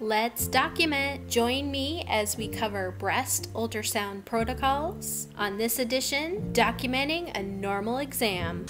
Let's document. Join me as we cover breast ultrasound protocols. On this edition, documenting a normal exam.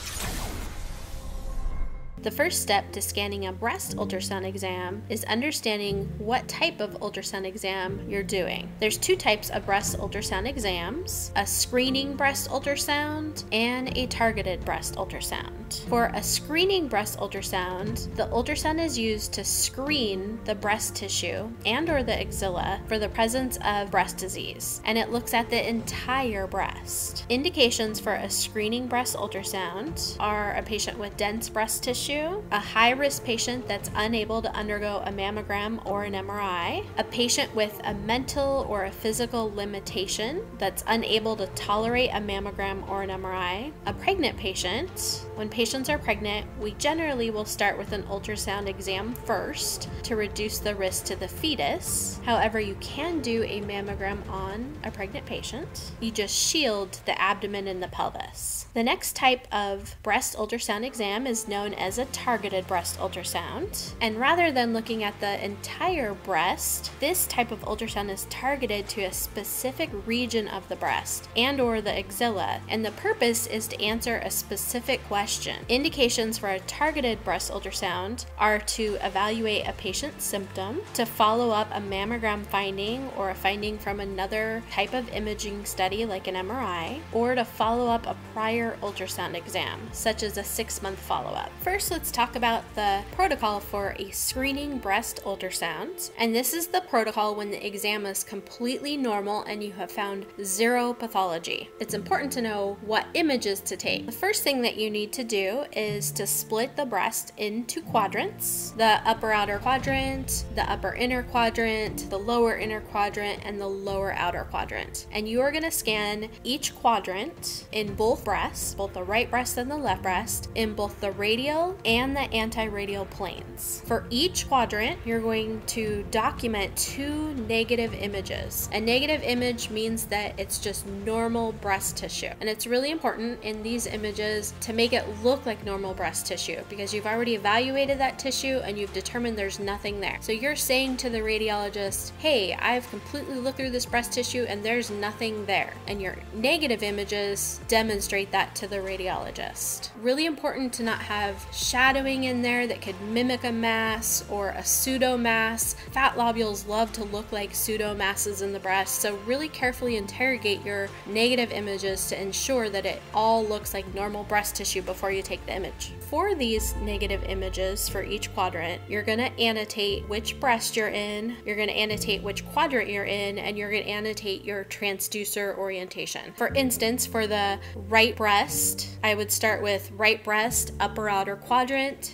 The first step to scanning a breast ultrasound exam is understanding what type of ultrasound exam you're doing. There's two types of breast ultrasound exams, a screening breast ultrasound and a targeted breast ultrasound. For a screening breast ultrasound, the ultrasound is used to screen the breast tissue and or the axilla for the presence of breast disease, and it looks at the entire breast. Indications for a screening breast ultrasound are a patient with dense breast tissue tissue, a high risk patient that's unable to undergo a mammogram or an MRI, a patient with a mental or a physical limitation that's unable to tolerate a mammogram or an MRI, a pregnant patient. When patients are pregnant, we generally will start with an ultrasound exam first to reduce the risk to the fetus. However, you can do a mammogram on a pregnant patient. You just shield the abdomen and the pelvis. The next type of breast ultrasound exam is known as a targeted breast ultrasound. And rather than looking at the entire breast, this type of ultrasound is targeted to a specific region of the breast and or the axilla. And the purpose is to answer a specific question. Indications for a targeted breast ultrasound are to evaluate a patient's symptom, to follow up a mammogram finding or a finding from another type of imaging study like an MRI, or to follow up a prior ultrasound exam, such as a six month follow up. First, First, let's talk about the protocol for a screening breast ultrasound. And this is the protocol when the exam is completely normal and you have found zero pathology. It's important to know what images to take. The first thing that you need to do is to split the breast into quadrants the upper outer quadrant, the upper inner quadrant, the lower inner quadrant, and the lower outer quadrant. And you are going to scan each quadrant in both breasts, both the right breast and the left breast, in both the radial and the anti-radial planes. For each quadrant, you're going to document two negative images. A negative image means that it's just normal breast tissue. And it's really important in these images to make it look like normal breast tissue because you've already evaluated that tissue and you've determined there's nothing there. So you're saying to the radiologist, hey, I've completely looked through this breast tissue and there's nothing there. And your negative images demonstrate that to the radiologist. Really important to not have shadowing in there that could mimic a mass or a pseudo mass. Fat lobules love to look like pseudo masses in the breast, so really carefully interrogate your negative images to ensure that it all looks like normal breast tissue before you take the image. For these negative images for each quadrant, you're going to annotate which breast you're in, you're going to annotate which quadrant you're in, and you're going to annotate your transducer orientation. For instance, for the right breast, I would start with right breast, upper outer quadrant,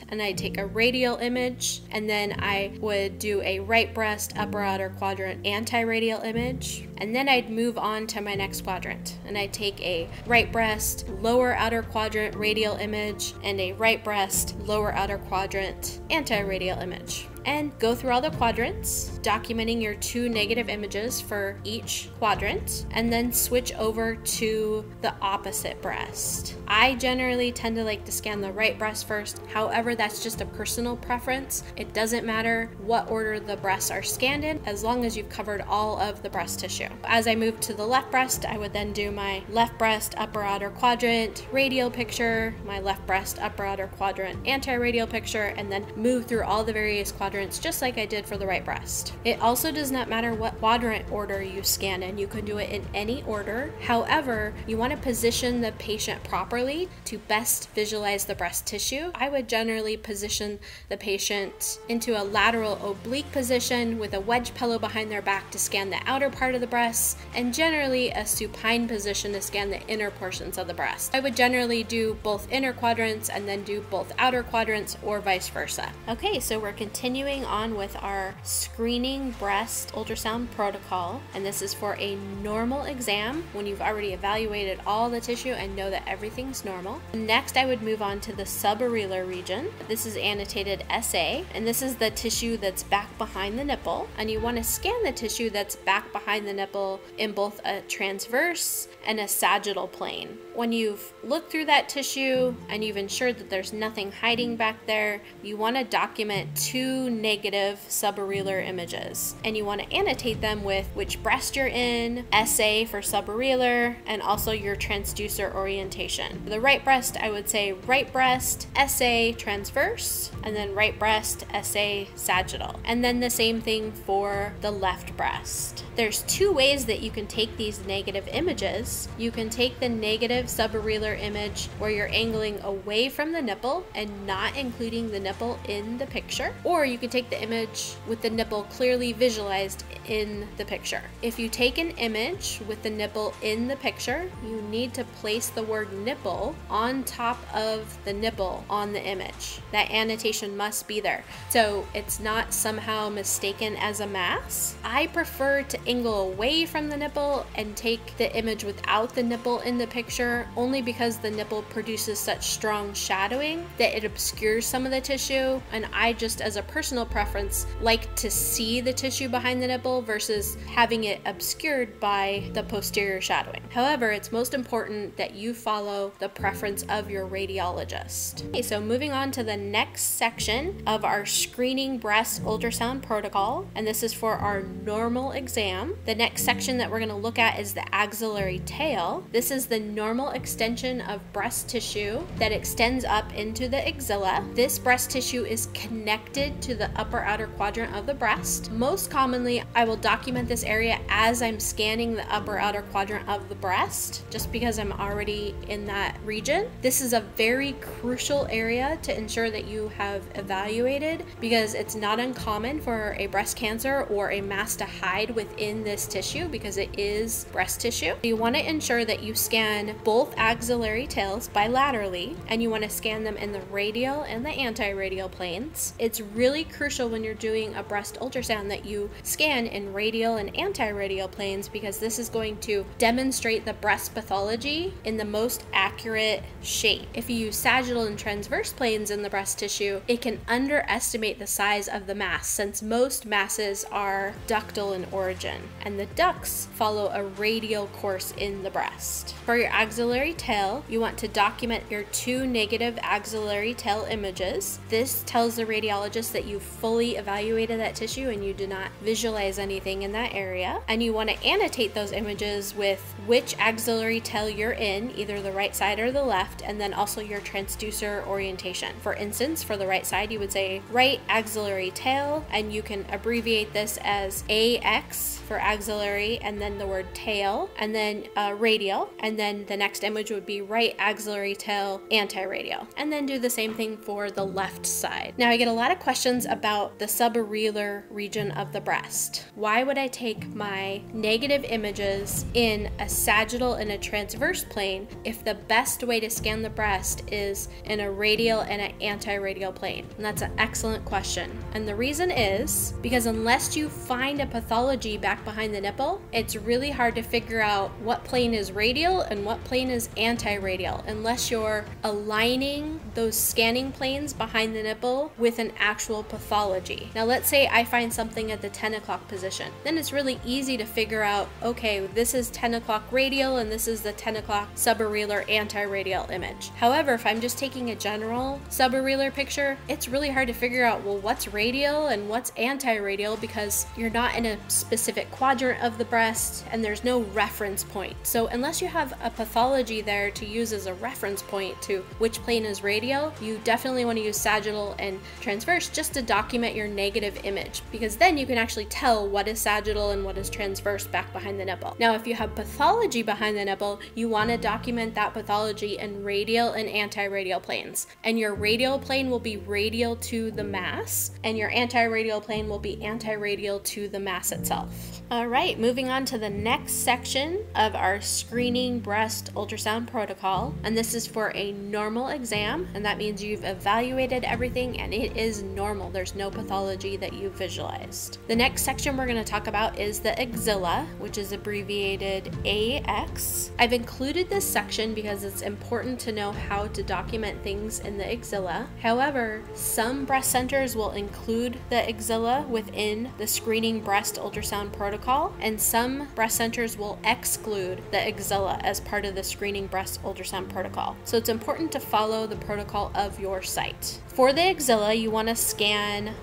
and I'd take a radial image, and then I would do a right breast, upper outer quadrant anti-radial image, and then I'd move on to my next quadrant, and I'd take a right breast, lower outer quadrant radial image, and a right breast, lower outer quadrant anti-radial image and go through all the quadrants, documenting your two negative images for each quadrant, and then switch over to the opposite breast. I generally tend to like to scan the right breast first, however, that's just a personal preference. It doesn't matter what order the breasts are scanned in as long as you've covered all of the breast tissue. As I move to the left breast, I would then do my left breast upper outer quadrant radial picture, my left breast upper outer quadrant anti-radial picture, and then move through all the various quadrants quadrants just like I did for the right breast. It also does not matter what quadrant order you scan in, you can do it in any order. However, you want to position the patient properly to best visualize the breast tissue. I would generally position the patient into a lateral oblique position with a wedge pillow behind their back to scan the outer part of the breast, and generally a supine position to scan the inner portions of the breast. I would generally do both inner quadrants and then do both outer quadrants or vice versa. Okay, so we're continuing continuing on with our screening breast ultrasound protocol, and this is for a normal exam when you've already evaluated all the tissue and know that everything's normal. Next, I would move on to the subareolar region. This is annotated SA, and this is the tissue that's back behind the nipple, and you want to scan the tissue that's back behind the nipple in both a transverse and a sagittal plane. when you've looked through that tissue and you've ensured that there's nothing hiding back there, you want to document two negative subareolar images. And you want to annotate them with which breast you're in, SA for subareolar, and also your transducer orientation. For the right breast, I would say right breast, SA transverse, and then right breast, SA sagittal. And then the same thing for the left breast. There's two ways that you can take these negative images. You can take the negative subareolar image where you're angling away from the nipple and not including the nipple in the picture, or you can take the image with the nipple clearly visualized in the picture. If you take an image with the nipple in the picture, you need to place the word nipple on top of the nipple on the image. That annotation must be there. So it's not somehow mistaken as a mass. I prefer to angle away from the nipple and take the image without the nipple in the picture only because the nipple produces such strong shadowing that it obscures some of the tissue and I just as a personal preference like to see the tissue behind the nipple versus having it obscured by the posterior shadowing. However, it's most important that you follow the preference of your radiologist. Okay, so moving on to the next section of our screening breast ultrasound protocol, and this is for our normal exam. The next section that we're going to look at is the axillary tail. This is the normal extension of breast tissue that extends up into the axilla. This breast tissue is connected to the upper outer quadrant of the breast. Most commonly, I will document this area as I'm scanning the upper outer quadrant of the breast, just because I'm already in that region. This is a very crucial area to ensure that you have evaluated because it's not uncommon for a breast cancer or a mass to hide within this tissue because it is breast tissue. You want to ensure that you scan both axillary tails bilaterally and you want to scan them in the radial and the anti-radial planes. It's really crucial when you're doing a breast ultrasound that you scan in radial and anti-radial planes because this is going to demonstrate the breast pathology in the most accurate shape. If you use sagittal and transverse planes in the breast tissue, it can underestimate the size of the mass since most masses are ductal in origin and the ducts follow a radial course in the breast. For your axillary tail, you want to document your two negative axillary tail images. This tells the radiologist that you fully evaluated that tissue and you do not visualize anything in that area. And you want to annotate those images with which axillary tail you're in, either the right side or the left, and then also your transducer orientation. For instance, for the right side, you would say right axillary tail, and you can abbreviate this as AX for axillary, and then the word tail, and then uh, radial, and then the next image would be right axillary tail, anti-radial. And then do the same thing for the left side. Now I get a lot of questions about the subareolar region of the breast. Why would I take my negative images in a sagittal and a transverse plane if the best way to scan the breast is in a radial and an anti-radial plane? And that's an excellent question. And the reason is because unless you find a pathology back behind the nipple, it's really hard to figure out what plane is radial and what plane is anti-radial unless you're aligning those scanning planes behind the nipple with an actual pathology. Now let's say I find something at the 10 o'clock position. Then it's really easy to figure out, okay, this is 10 o'clock radial and this is the 10 o'clock subareolar anti-radial image. However, if I'm just taking a general subareolar picture, it's really hard to figure out, well, what's radial and what's anti-radial because you're not in a specific quadrant of the breast and there's no reference point. So unless you have a pathology there to use as a reference point to which plane is radial, you definitely want to use sagittal and transverse just to document your negative image because then you can actually tell what is sagittal and what is transverse back behind the nipple. Now, if you have pathology behind the nipple, you want to document that pathology in radial and anti-radial planes. And your radial plane will be radial to the mass and your anti-radial plane will be anti-radial to the mass itself. All right, moving on to the next section of our screening breast ultrasound protocol. And this is for a normal exam, and that means you've evaluated everything and it is normal. There's no pathology that you've visualized. The next section we're going to talk about is the axilla, which is abbreviated AX. I've included this section because it's important to know how to document things in the axilla. However, some breast centers will include the axilla within the screening breast ultrasound protocol, and some breast centers will exclude the axilla as part of the screening breast ultrasound protocol. So it's important to follow the protocol of your site. For the axilla, you want to scan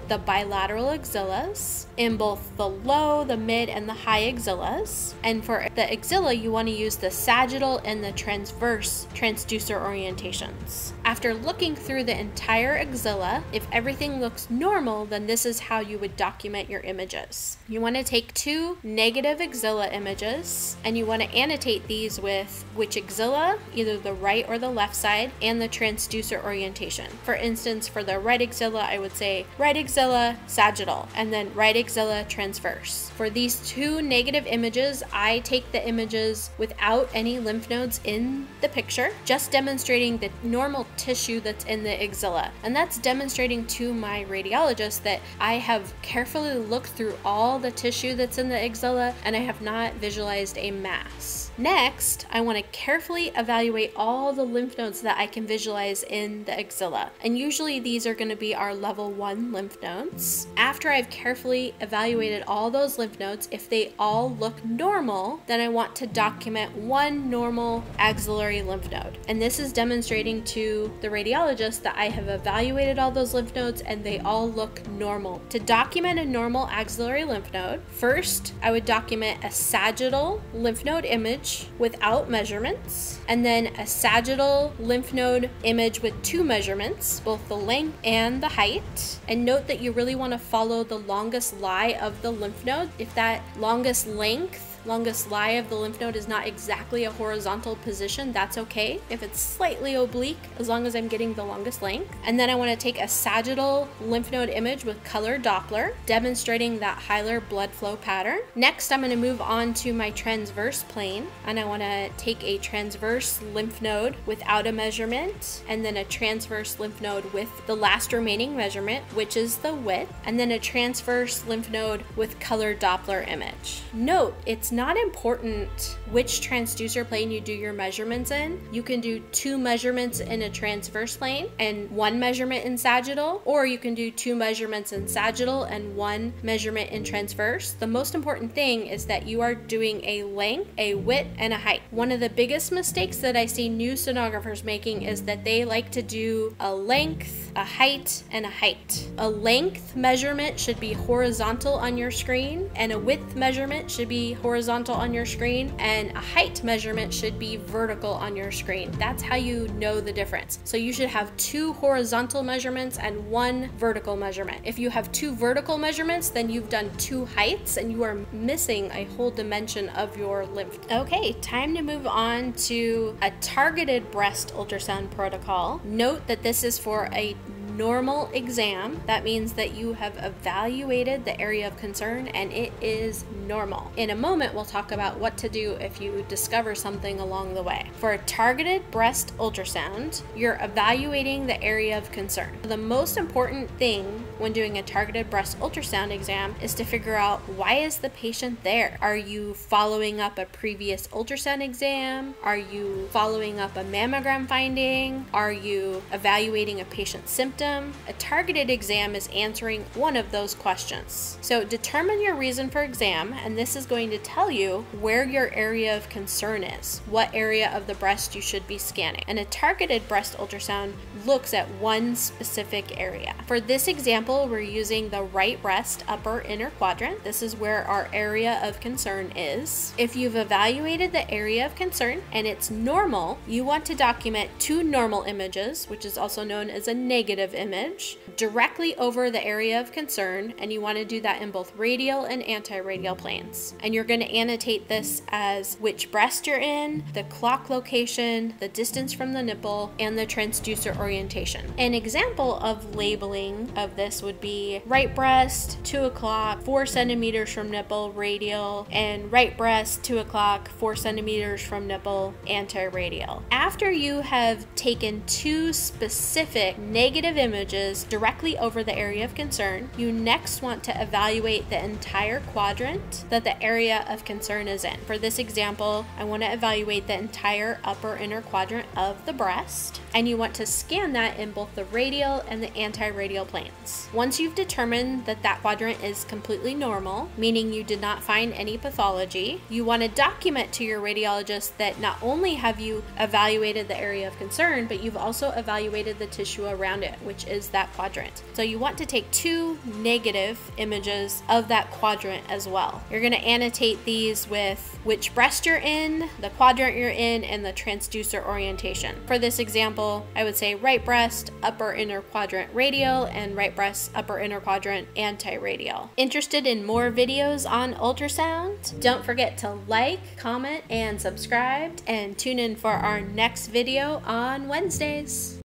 the bilateral axillas in both the low, the mid, and the high axillas. And for the axilla, you want to use the sagittal and the transverse transducer orientations. After looking through the entire axilla, if everything looks normal, then this is how you would document your images. You want to take two negative axilla images and you want to annotate these with which axilla, either the right or the left side, and the transducer orientation. For instance, for the right axilla, I would say right axilla sagittal and then right axilla transverse. For these two negative images, I take the images without any lymph nodes in the picture, just demonstrating the normal tissue that's in the axilla. And that's demonstrating to my radiologist that I have carefully looked through all the tissue that's in the axilla and I have not visualized a mass. Next, I want to carefully evaluate all the lymph nodes that I can visualize in the axilla. And usually these are going to be our level 1 lymph nodes. After I've carefully evaluated all those lymph nodes, if they all look normal, then I want to document one normal axillary lymph node. And this is demonstrating to the radiologist that I have evaluated all those lymph nodes and they all look normal. To document a normal axillary lymph node, first I would document a sagittal lymph node image without measurements, and then a sagittal lymph node image with two measurements, both the length and the height. And note that you really want to follow the longest lie of the lymph node. If that longest length longest lie of the lymph node is not exactly a horizontal position, that's okay. If it's slightly oblique, as long as I'm getting the longest length. And then I want to take a sagittal lymph node image with color Doppler, demonstrating that hilar blood flow pattern. Next, I'm going to move on to my transverse plane, and I want to take a transverse lymph node without a measurement, and then a transverse lymph node with the last remaining measurement, which is the width, and then a transverse lymph node with color Doppler image. Note, it's not important which transducer plane you do your measurements in. You can do two measurements in a transverse plane and one measurement in sagittal, or you can do two measurements in sagittal and one measurement in transverse. The most important thing is that you are doing a length, a width, and a height. One of the biggest mistakes that I see new sonographers making is that they like to do a length, a height, and a height. A length measurement should be horizontal on your screen, and a width measurement should be horizontal on your screen, and a height measurement should be vertical on your screen. That's how you know the difference. So you should have two horizontal measurements and one vertical measurement. If you have two vertical measurements, then you've done two heights and you are missing a whole dimension of your lymph. Okay, time to move on to a targeted breast ultrasound protocol. Note that this is for a normal exam. That means that you have evaluated the area of concern and it is normal. In a moment, we'll talk about what to do if you discover something along the way. For a targeted breast ultrasound, you're evaluating the area of concern. The most important thing when doing a targeted breast ultrasound exam is to figure out why is the patient there? Are you following up a previous ultrasound exam? Are you following up a mammogram finding? Are you evaluating a patient's A targeted exam is answering one of those questions. So determine your reason for exam and this is going to tell you where your area of concern is, what area of the breast you should be scanning. And a targeted breast ultrasound looks at one specific area. For this example, we're using the right breast upper inner quadrant. This is where our area of concern is. If you've evaluated the area of concern and it's normal, you want to document two normal images, which is also known as a negative image, directly over the area of concern, and you want to do that in both radial and anti-radial planes. And you're going to annotate this as which breast you're in, the clock location, the distance from the nipple, and the transducer orientation. An example of labeling of this would be right breast, 2 o'clock, 4 centimeters from nipple, radial, and right breast, 2 o'clock, 4 centimeters from nipple, anti-radial. After you have taken two specific negative images directly over the area of concern, you next want to evaluate the entire quadrant that the area of concern is in. For this example, I want to evaluate the entire upper inner quadrant of the breast, and you want to scan that in both the radial and the anti-radial planes. Once you've determined that that quadrant is completely normal, meaning you did not find any pathology, you want to document to your radiologist that not only have you evaluated the area of concern, but you've also evaluated the tissue around it, which is that quadrant. So you want to take two negative images of that quadrant as well. You're going to annotate these with which breast you're in, the quadrant you're in, and the transducer orientation. For this example, I would say right breast, upper inner quadrant radial, and right breast, upper inner quadrant anti-radial. Interested in more videos on ultrasound? Don't forget to like, comment, and subscribe, and tune in for our next video on Wednesdays.